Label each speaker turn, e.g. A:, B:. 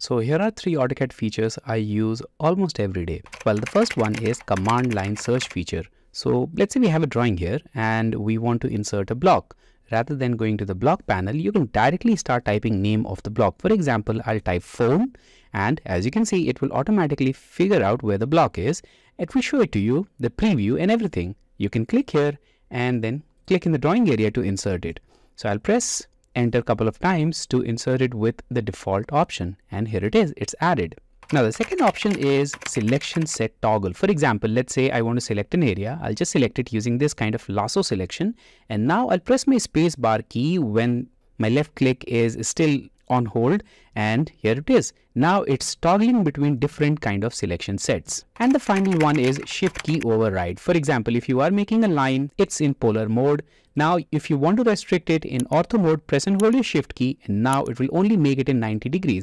A: So here are three AutoCAD features I use almost every day. Well, the first one is command line search feature. So let's say we have a drawing here and we want to insert a block. Rather than going to the block panel, you can directly start typing name of the block. For example, I'll type phone and as you can see, it will automatically figure out where the block is. It will show it to you, the preview and everything. You can click here and then click in the drawing area to insert it. So I'll press enter a couple of times to insert it with the default option. And here it is it's added. Now the second option is selection set toggle. For example let's say i want to select an area. I'll just select it using this kind of lasso selection. And now i'll press my space bar key when my left click is still on hold and here it is. Now it's toggling between different kind of selection sets. And the final one is shift key override. For example, if you are making a line, it's in polar mode. Now, if you want to restrict it in ortho mode, press and hold your shift key and now it will only make it in 90 degrees.